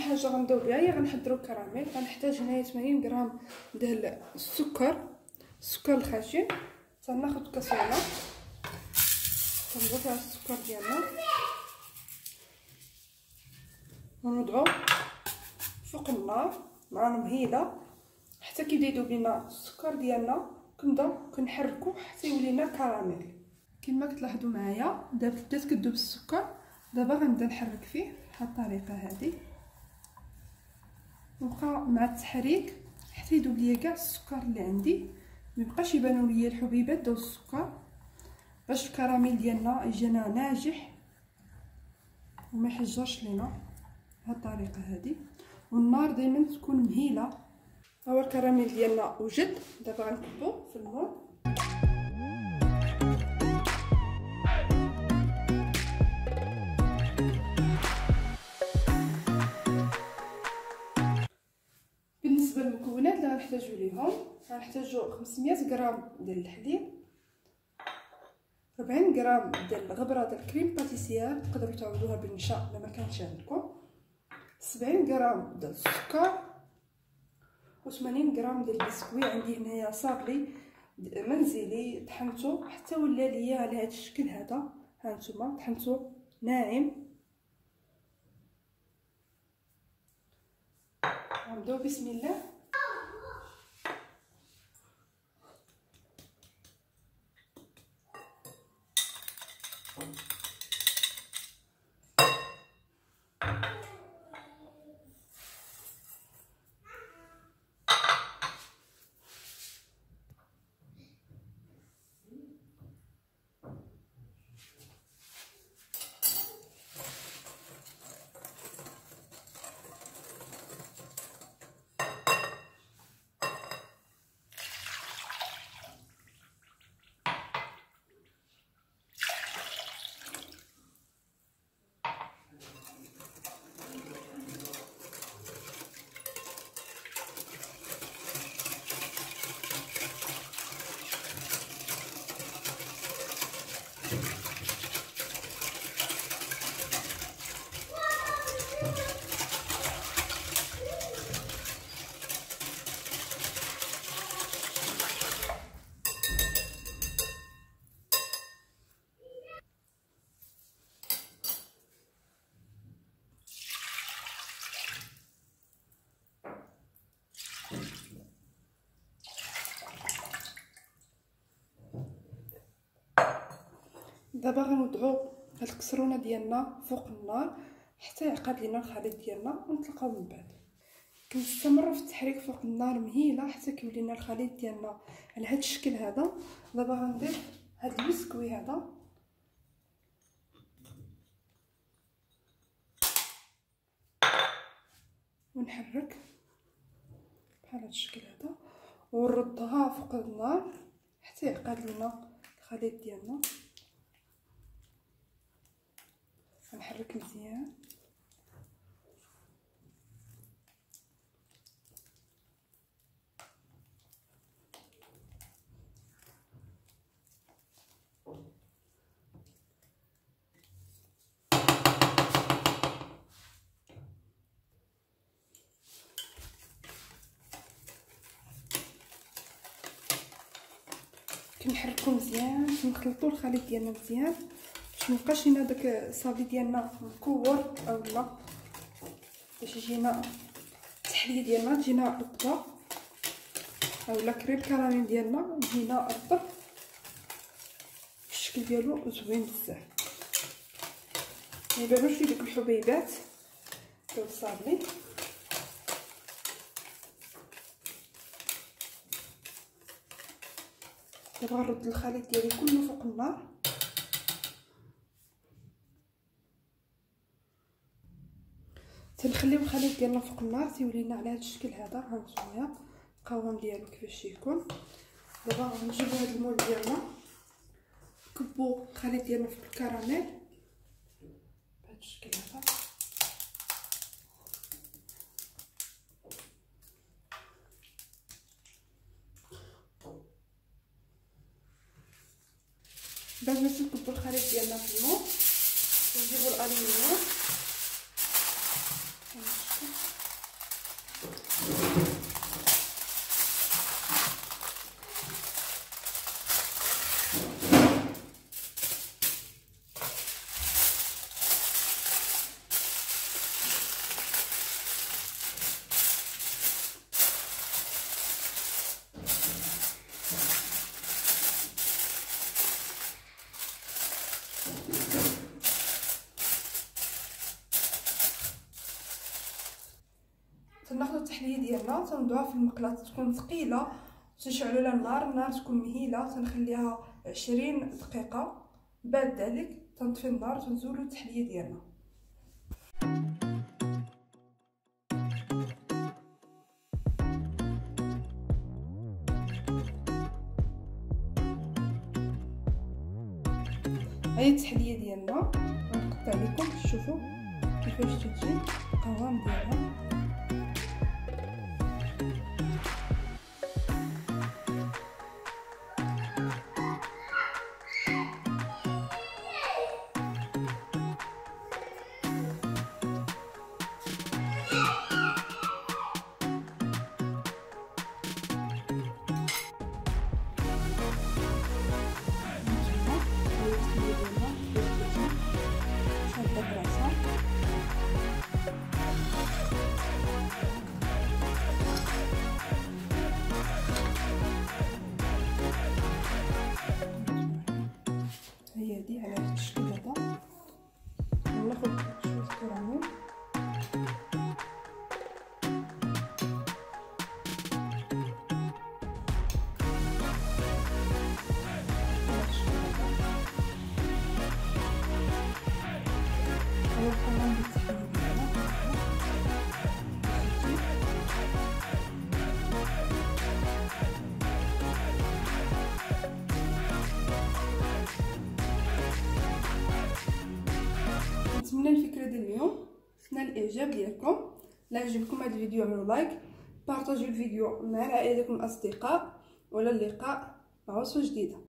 حاجة غنبداو بها هي غنحضروا الكراميل غنحتاج هنايا 80 غرام ديال السكر السكر الخشن تناخذ كاسوله تنضيف فيها السكر ديالنا. ونوضعو فوق النار مع مهيله حتى كيبدا يذوب لنا السكر ديالنا كنبداو كنحركو حتى يولي لنا كراميل. كما كتلاحظوا معايا دابا بدات كذوب السكر. دابا غنبدا نحرك فيه بهاد الطريقة هذه نبقى مع التحريك. حتى يذوب ليا كاع السكر اللي عندي. ميبقاش يبانوا ليا الحبيبات ديال السكر. باش الكراميل ديالنا يجينا ناجح. وما يحجرش لينا. بهاد الطريقة هذه والنار دائما تكون مهيلة. هو الكراميل ديالنا وجد. دابا غنكبو في المول بالنسبة للمكونات اللي غنحتاجو ليهم غنحتاجو 500 غرام ديال الحليب 40 غرام ديال الغبرة ديال الكريم باتيسير تقدروا تعوضوها بالنشا إلا ما كانش عندكم 70 غرام ديال السكر و80 غرام ديال البسكوي عندي هنايا صابلي منزلي طحنته حتى ولا ليا على هذا الشكل هذا. ها نتوما طحنته ناعم. نبداو بسم الله. دابا غنوضعو هاد الكسرونة ديالنا فوق النار حتى يعقد لينا الخليط ديالنا ونتلاقاو من بعد. كنستمروا في التحريك فوق النار مهيلة حتى كيولي لنا الخليط ديالنا على هاد الشكل هذا. دابا غنضيف هاد البسكوي هذا. ونحرك بحال هاد الشكل هذا. ونردها فوق النار حتى يعقد لنا الخليط ديالنا. غنحرك مزيان. كنحركو مزيان كنخلطو الخليط ديالنا مزيان. باش ميبقاش لينا داك الصافي ديالنا مكور اولا باش يجينا التحلية ديالنا تجينا رطبه اولا كريم كراميل ديالنا يجينا رطب الشكل ديالو زوين بزاف. ميبانوش فيه ديك الحبيبات. ديال الصابلي دابا غنرد الخليط ديالي كله فوق النار. الخليط ديالنا فوق النار تيولينا على هذا الشكل هذا. ها نتوما القوام ديالو كيفاش يكون. دابا غنجيبو هذا المول ديالنا. نكبو الخليط ديالنا في الكراميل. بهذا الشكل هذا. باش نكبو الخليط ديالنا في المول نجيبو الألومنيوم. festa. تناخذ التحليه ديالنا تنوضعوها في المقله تكون ثقيلة تنشعلوا لها النار النار تكون مهيلة تنخليها عشرين دقيقة. بعد ذلك تنطفي النار تنزولوا التحليه ديالنا. هاي التحلية ديالنا. غنقطع لكم شوفوا كيفاش تجي القوام ديالها. نتمنى نال الاعجاب ديالكم لا عجبكم هذا الفيديو اعملوا لايك. بارطاجيو الفيديو مع ديالكم الأصدقاء. ولا اللقاء. مع وصفة جديدة.